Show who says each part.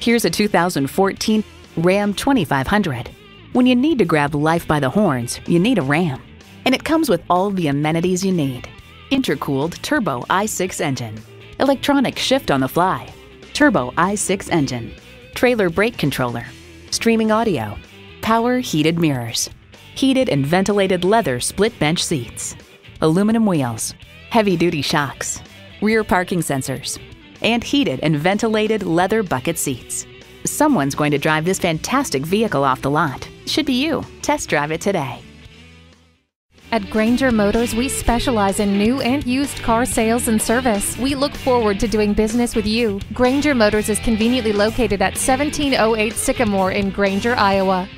Speaker 1: Here's a 2014 Ram 2500. When you need to grab life by the horns, you need a Ram. And it comes with all the amenities you need. Intercooled turbo i6 engine, electronic shift on the fly, turbo i6 engine, trailer brake controller, streaming audio, power heated mirrors, heated and ventilated leather split bench seats, aluminum wheels, heavy duty shocks, rear parking sensors, and heated and ventilated leather bucket seats. Someone's going to drive this fantastic vehicle off the lot. Should be you. Test drive it today.
Speaker 2: At Granger Motors, we specialize in new and used car sales and service. We look forward to doing business with you. Granger Motors is conveniently located at 1708 Sycamore in Granger, Iowa.